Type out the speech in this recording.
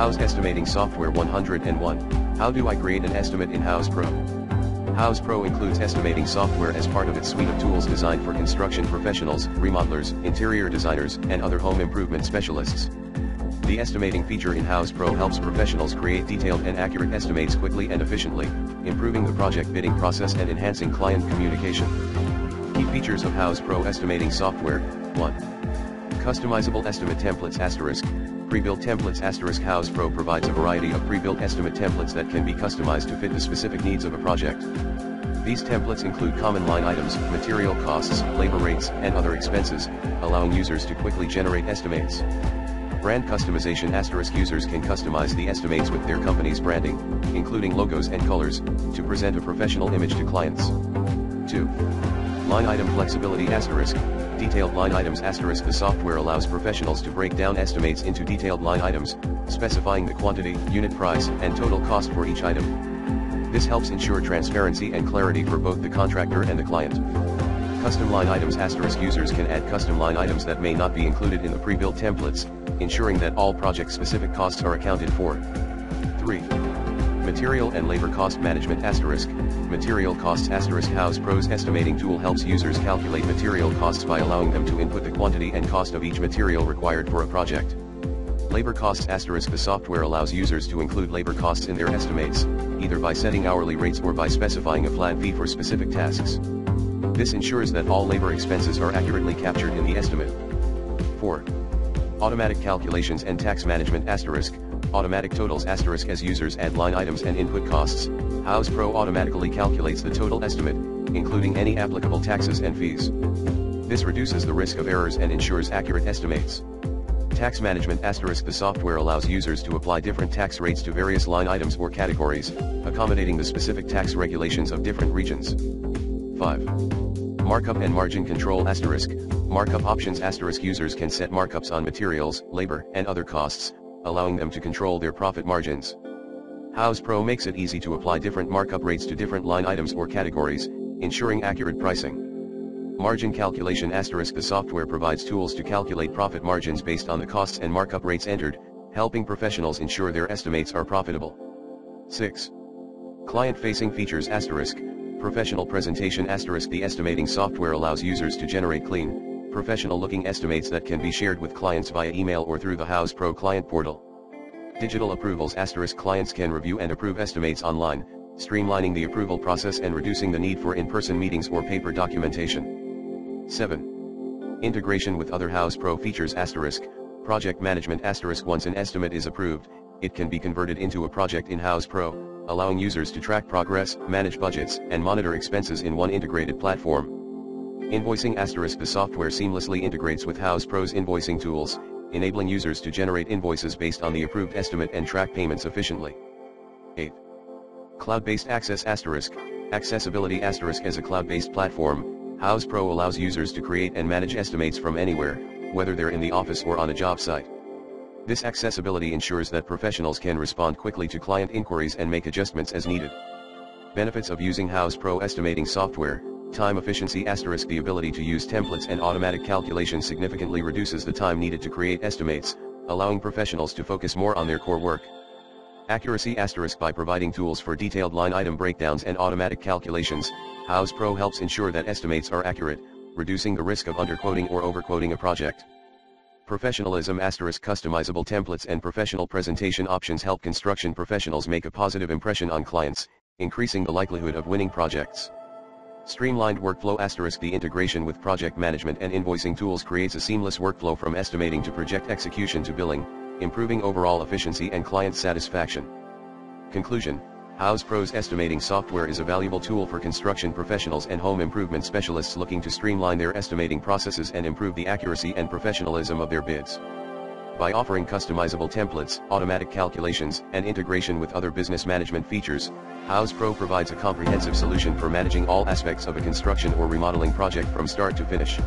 Houzz Estimating Software 101. How do I create an estimate in Houzz Pro? Houzz Pro includes estimating software as part of its suite of tools designed for construction professionals, remodelers, interior designers, and other home improvement specialists. The estimating feature in Houzz Pro helps professionals create detailed and accurate estimates quickly and efficiently, improving the project bidding process and enhancing client communication. Key features of Houzz Pro estimating software 1. Customizable estimate templates asterisk, pre-built templates asterisk Houzz Pro provides a variety of pre-built estimate templates that can be customized to fit the specific needs of a project. These templates include common line items, material costs, labor rates, and other expenses, allowing users to quickly generate estimates. Brand customization asterisk users can customize the estimates with their company's branding, including logos and colors, to present a professional image to clients. 2. Line item flexibility asterisk, detailed line items asterisk the software allows professionals to break down estimates into detailed line items, specifying the quantity, unit price, and total cost for each item. This helps ensure transparency and clarity for both the contractor and the client. Custom line items asterisk users can add custom line items that may not be included in the pre-built templates, ensuring that all project-specific costs are accounted for. 3. Material and labor cost management asterisk, material costs asterisk Houzz Pro's estimating tool helps users calculate material costs by allowing them to input the quantity and cost of each material required for a project. Labor costs asterisk the software allows users to include labor costs in their estimates, either by setting hourly rates or by specifying a flat fee for specific tasks. This ensures that all labor expenses are accurately captured in the estimate. 4. Automatic calculations and tax management asterisk, automatic totals asterisk as users add line items and input costs, Houzz Pro automatically calculates the total estimate, including any applicable taxes and fees. This reduces the risk of errors and ensures accurate estimates. Tax management asterisk the software allows users to apply different tax rates to various line items or categories, accommodating the specific tax regulations of different regions. 5. Markup and margin control asterisk, markup options asterisk users can set markups on materials, labor, and other costs, allowing them to control their profit margins. Houzz Pro makes it easy to apply different markup rates to different line items or categories, ensuring accurate pricing. Margin calculation asterisk the software provides tools to calculate profit margins based on the costs and markup rates entered, helping professionals ensure their estimates are profitable. 6. Client-facing features asterisk, Professional presentation asterisk The estimating software allows users to generate clean, professional-looking estimates that can be shared with clients via email or through the Houzz Pro client portal. Digital approvals asterisk Clients can review and approve estimates online, streamlining the approval process and reducing the need for in-person meetings or paper documentation. 7. Integration with other Houzz Pro features asterisk, project management asterisk Once an estimate is approved, it can be converted into a project in Houzz Pro, allowing users to track progress, manage budgets, and monitor expenses in one integrated platform. Invoicing asterisk The software seamlessly integrates with Houzz Pro's invoicing tools, enabling users to generate invoices based on the approved estimate and track payments efficiently. 8. Cloud-based access asterisk, accessibility asterisk as a cloud-based platform, Houzz Pro allows users to create and manage estimates from anywhere, whether they're in the office or on a job site. This accessibility ensures that professionals can respond quickly to client inquiries and make adjustments as needed. Benefits of using Houzz Pro estimating software, time efficiency asterisk the ability to use templates and automatic calculations significantly reduces the time needed to create estimates, allowing professionals to focus more on their core work. Accuracy asterisk by providing tools for detailed line item breakdowns and automatic calculations, Houzz Pro helps ensure that estimates are accurate, reducing the risk of underquoting or overquoting a project. Professionalism asterisk customizable templates and professional presentation options help construction professionals make a positive impression on clients, increasing the likelihood of winning projects. Streamlined workflow asterisk the integration with project management and invoicing tools creates a seamless workflow from estimating to project execution to billing, improving overall efficiency and client satisfaction. Conclusion Houzz Pro's estimating software is a valuable tool for construction professionals and home improvement specialists looking to streamline their estimating processes and improve the accuracy and professionalism of their bids. By offering customizable templates, automatic calculations, and integration with other business management features, Houzz Pro provides a comprehensive solution for managing all aspects of a construction or remodeling project from start to finish.